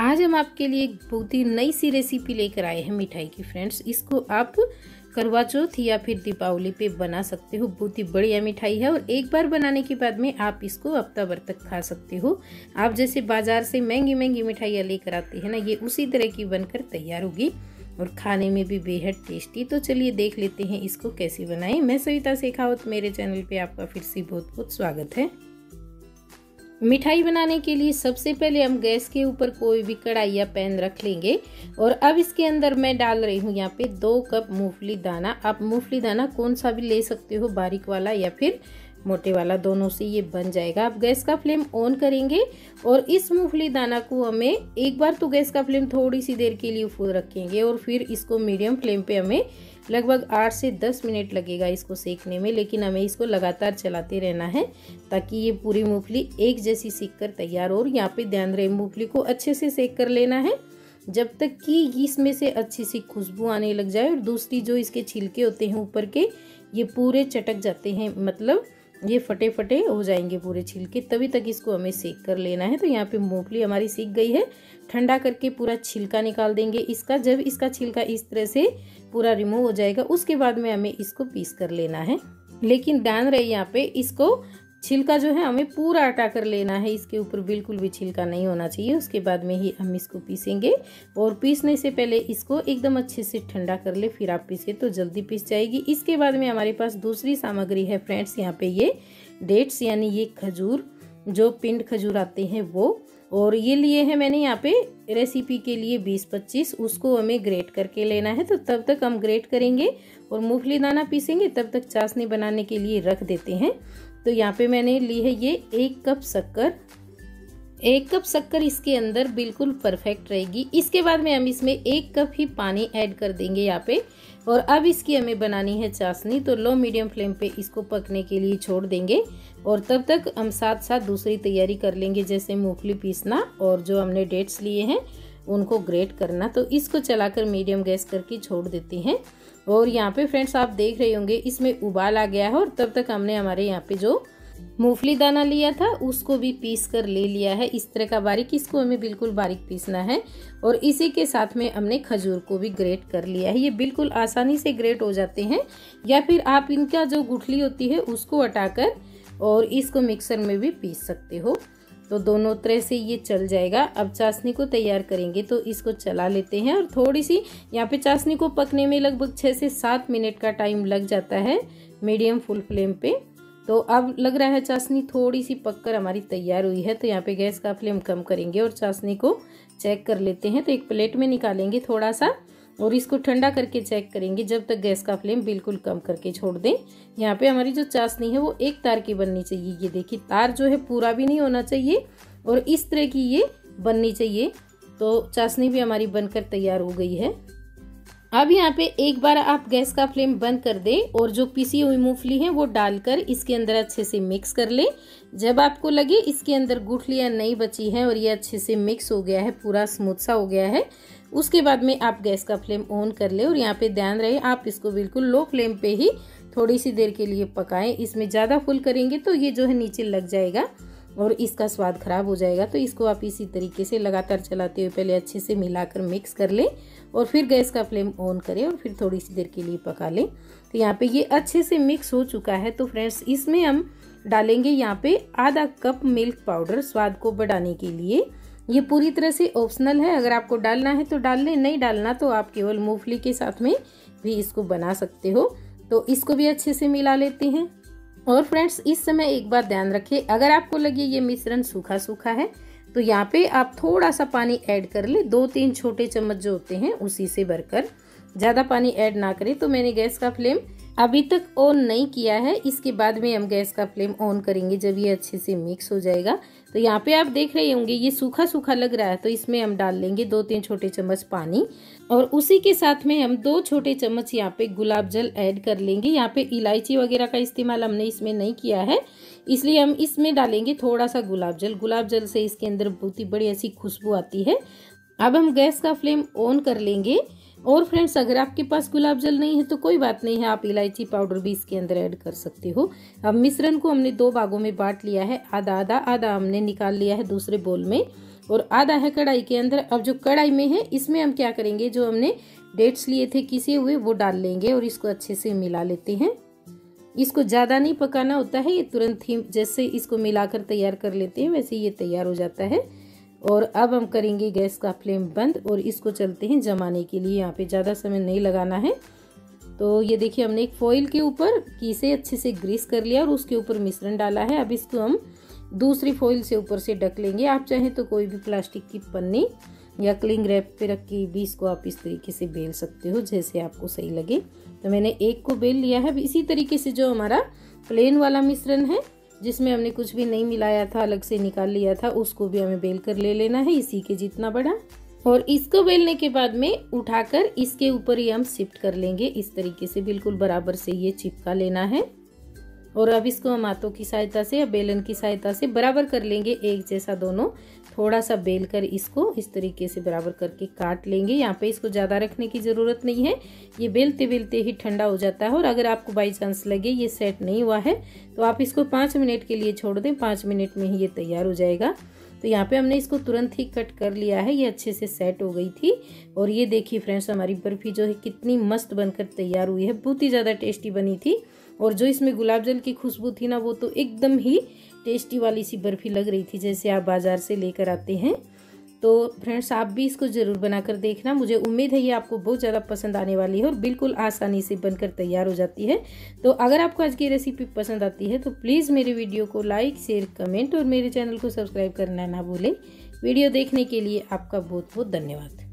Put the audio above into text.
आज हम आपके लिए एक बहुत ही नई सी रेसिपी लेकर आए हैं मिठाई की फ्रेंड्स इसको आप करवा चौथ या फिर दीपावली पे बना सकते हो। बहुत ही बढ़िया मिठाई है और एक बार बनाने के बाद में आप इसको हफ़्ता भर तक खा सकते हो। आप जैसे बाज़ार से महँगी महँगी मिठाइयाँ लेकर आते हैं ना, ये उसी तरह की बनकर तैयार होगी और खाने में भी बेहद टेस्टी तो चलिए देख लेते हैं इसको कैसे बनाएँ। मैं सविता शेखावत, मेरे चैनल पे आपका फिर से बहुत बहुत स्वागत है। मिठाई बनाने के लिए सबसे पहले हम गैस के ऊपर कोई भी कढ़ाई या पैन रख लेंगे और अब इसके अंदर मैं डाल रही हूँ यहाँ पे दो कप मूंगफली दाना। आप मूंगफली दाना कौन सा भी ले सकते हो, बारीक वाला या फिर मोटे वाला दोनों से ये बन जाएगा। आप गैस का फ्लेम ऑन करेंगे और इस मूंगफली दाना को हमें एक बार तो गैस का फ्लेम थोड़ी सी देर के लिए फूल रखेंगे और फिर इसको मीडियम फ्लेम पे हमें लगभग आठ से दस मिनट लगेगा इसको सेकने में, लेकिन हमें इसको लगातार चलाते रहना है ताकि ये पूरी मूंगफली एक जैसी सीख कर तैयार हो और यहाँ पे ध्यान रहे, मूंगफली को अच्छे से सेक कर लेना है। जब तक कि इसमें से अच्छी सी खुशबू आने लग जाए और दूसरी जो इसके छिलके होते हैं ऊपर के, ये पूरे चटक जाते हैं मतलब ये फटे फटे हो जाएँगे पूरे छिलके तभी तक इसको हमें सेक कर लेना है। तो यहाँ पे मूंगफली हमारी सीख गई है। ठंडा करके पूरा छिलका निकाल देंगे इसका। जब इसका छिलका इस तरह से पूरा रिमूव हो जाएगा, उसके बाद में हमें इसको पीस कर लेना है। लेकिन ध्यान रहे यहाँ पे, इसको छिलका जो है हमें पूरा हटा कर लेना है। इसके ऊपर बिल्कुल भी छिलका नहीं होना चाहिए। उसके बाद में ही हम इसको पीसेंगे और पीसने से पहले इसको एकदम अच्छे से ठंडा कर ले। फिर आप पीसे तो जल्दी पीस जाएगी। इसके बाद में हमारे पास दूसरी सामग्री है फ्रेंड्स। यहाँ पे ये डेट्स, यानी ये खजूर, जो पिंड खजूर आते हैं, वो और ये लिए हैं मैंने यहाँ पे रेसिपी के लिए 20-25 उसको हमें ग्रेट करके लेना है तो तब तक हम ग्रेट करेंगे और मूंगफली दाना पीसेंगे, तब तक चाशनी बनाने के लिए रख देते हैं। तो यहाँ पे मैंने ली है ये एक कप शक्कर। एक कप शक्कर इसके अंदर बिल्कुल परफेक्ट रहेगी। इसके बाद में हम इसमें एक कप ही पानी ऐड कर देंगे यहाँ पे। और अब इसकी हमें बनानी है चाशनी तो लो मीडियम फ्लेम पे इसको पकने के लिए छोड़ देंगे। और तब तक हम साथ साथ दूसरी तैयारी कर लेंगे, जैसे मूंगफली पीसना और जो हमने डेट्स लिए हैं, उनको ग्रेट करना। तो इसको चलाकर मीडियम गैस करके छोड़ देते हैं। और यहाँ पे फ्रेंड्स, आप देख रहे होंगे, इसमें उबाल आ गया है और तब तक हमने हमारे यहाँ पे जो मूंगफली दाना लिया था, उसको भी पीस कर ले लिया है। इस तरह का बारीक, इसको हमें बिल्कुल बारीक पीसना है और इसी के साथ में हमने खजूर को भी ग्रेट कर लिया है। ये बिल्कुल आसानी से ग्रेट हो जाते हैं या फिर आप इनका जो गुठली होती है, उसको हटाकर और इसको मिक्सर में भी पीस सकते हो। तो दोनों तरह से ये चल जाएगा। अब चाशनी को तैयार करेंगे तो इसको चला लेते हैं और थोड़ी सी यहाँ पे चाशनी को पकने में लगभग छः से सात मिनट का टाइम लग जाता है मीडियम फुल फ्लेम पे। तो अब लग रहा है चाशनी थोड़ी सी पककर हमारी तैयार हुई है तो यहाँ पे गैस का फ्लेम कम करेंगे और चाशनी को चेक कर लेते हैं। तो एक प्लेट में निकालेंगे थोड़ा सा और इसको ठंडा करके चेक करेंगे, जब तक गैस का फ्लेम बिल्कुल कम करके छोड़ दें। यहाँ पे हमारी जो चाशनी है वो एक तार की बननी चाहिए। ये देखिए, तार जो है पूरा भी नहीं होना चाहिए और इस तरह की ये बननी चाहिए। तो चाशनी भी हमारी बनकर तैयार हो गई है। अब यहाँ पे एक बार आप गैस का फ्लेम बंद कर दें और जो पीसी हुई मूंगफली है वो डालकर इसके अंदर अच्छे से मिक्स कर ले। जब आपको लगे इसके अंदर गुठलियाँ नहीं बची हैं और ये अच्छे से मिक्स हो गया है, पूरा स्मूथ सा हो गया है, उसके बाद में आप गैस का फ्लेम ऑन कर ले और यहाँ पे ध्यान रहे, आप इसको बिल्कुल लो फ्लेम पे ही थोड़ी सी देर के लिए पकाएँ। इसमें ज़्यादा फुल करेंगे तो ये जो है नीचे लग जाएगा। और इसका स्वाद खराब हो जाएगा तो इसको आप इसी तरीके से लगातार चलाते हुए पहले अच्छे से मिलाकर मिक्स कर लें और फिर गैस का फ्लेम ऑन करें और फिर थोड़ी सी देर के लिए पका लें। तो यहाँ पे ये अच्छे से मिक्स हो चुका है तो फ्रेंड्स इसमें हम डालेंगे यहाँ पे आधा कप मिल्क पाउडर स्वाद को बढ़ाने के लिए। ये पूरी तरह से ऑप्शनल है, अगर आपको डालना है तो डाल लें, नहीं डालना तो आप केवल मूंगफली के साथ में भी इसको बना सकते हो। तो इसको भी अच्छे से मिला लेते हैं। और फ्रेंड्स, इस समय एक बात ध्यान रखिए, अगर आपको लगे ये मिश्रण सूखा सूखा है तो यहाँ पे आप थोड़ा सा पानी ऐड कर ले। दो तीन छोटे चम्मच जो होते हैं, उसी से भरकर। ज़्यादा पानी ऐड ना करें तो मैंने गैस का फ्लेम अभी तक ऑन नहीं किया है। इसके बाद में हम गैस का फ्लेम ऑन करेंगे जब ये अच्छे से मिक्स हो जाएगा। तो यहाँ पे आप देख रहे होंगे, ये सूखा सूखा लग रहा है तो इसमें हम डाल लेंगे दो तीन छोटे चम्मच पानी। और उसी के साथ में हम दो छोटे चम्मच यहाँ पे गुलाब जल ऐड कर लेंगे। यहाँ पे इलायची वगैरह का इस्तेमाल हमने इसमें नहीं किया है। इसलिए हम इसमें डालेंगे थोड़ा सा गुलाब जल। गुलाब जल से इसके अंदर बहुत ही बड़ी ऐसी खुशबू आती है। अब हम गैस का फ्लेम ऑन कर लेंगे। और फ्रेंड्स, अगर आपके पास गुलाब जल नहीं है तो कोई बात नहीं है, आप इलायची पाउडर भी इसके अंदर ऐड कर सकते हो। अब मिश्रण को हमने दो भागों में बांट लिया है। आधा आधा आधा हमने निकाल लिया है दूसरे बोल में। और आधा है कढ़ाई के अंदर। अब जो कढ़ाई में है, इसमें हम क्या करेंगे, जो हमने डेट्स लिए थे किसे हुए, वो डाल लेंगे और इसको अच्छे से मिला लेते हैं। इसको ज़्यादा नहीं पकाना होता है, ये तुरंत ही जैसे इसको मिलाकर तैयार कर लेते हैं, वैसे ये तैयार हो जाता है। और अब हम करेंगे गैस का फ्लेम बंद और इसको चलते हैं जमाने के लिए। यहाँ पे ज़्यादा समय नहीं लगाना है। तो ये देखिए, हमने एक फॉइल के ऊपर कीसे अच्छे से ग्रीस कर लिया और उसके ऊपर मिश्रण डाला है। अब इसको हम दूसरी फॉइल से ऊपर से ढक लेंगे। आप चाहें तो कोई भी प्लास्टिक की पन्नी या क्लिंग रैप पे रख के भी इसको आप इस तरीके से बेल सकते हो, जैसे आपको सही लगे। तो मैंने एक को बेल लिया है। अब इसी तरीके से जो हमारा प्लेन वाला मिश्रण है जिसमें हमने कुछ भी नहीं मिलाया था, अलग से निकाल लिया था, उसको भी हमें बेल कर ले लेना है, इसी के जितना बड़ा। और इसको बेलने के बाद में उठाकर इसके ऊपर ही हम शिफ्ट कर लेंगे। इस तरीके से बिल्कुल बराबर से ये चिपका लेना है। और अब इसको हम हाथों की सहायता से या बेलन की सहायता से बराबर कर लेंगे एक जैसा दोनों। थोड़ा सा बेल कर इसको इस तरीके से बराबर करके काट लेंगे। यहाँ पे इसको ज़्यादा रखने की ज़रूरत नहीं है। ये बेलते बेलते ही ठंडा हो जाता है और अगर आपको बाई चांस लगे ये सेट नहीं हुआ है तो आप इसको पाँच मिनट के लिए छोड़ दें। पाँच मिनट में ही ये तैयार हो जाएगा। तो यहाँ पे हमने इसको तुरंत ही कट कर लिया है। ये अच्छे से सेट हो गई थी। और ये देखिए फ्रेंड्स हमारी बर्फ़ी जो है कितनी मस्त बनकर तैयार हुई है। बहुत ही ज़्यादा टेस्टी बनी थी। और जो इसमें गुलाब जल की खुशबू थी ना, वो तो एकदम ही टेस्टी वाली सी बर्फ़ी लग रही थी, जैसे आप बाज़ार से लेकर आते हैं। तो फ्रेंड्स, आप भी इसको ज़रूर बनाकर देखना। मुझे उम्मीद है ये आपको बहुत ज़्यादा पसंद आने वाली है और बिल्कुल आसानी से बनकर तैयार हो जाती है। तो अगर आपको आज की रेसिपी पसंद आती है तो प्लीज़ मेरे वीडियो को लाइक शेयर कमेंट और मेरे चैनल को सब्सक्राइब करना ना भूलें। वीडियो देखने के लिए आपका बहुत बहुत धन्यवाद।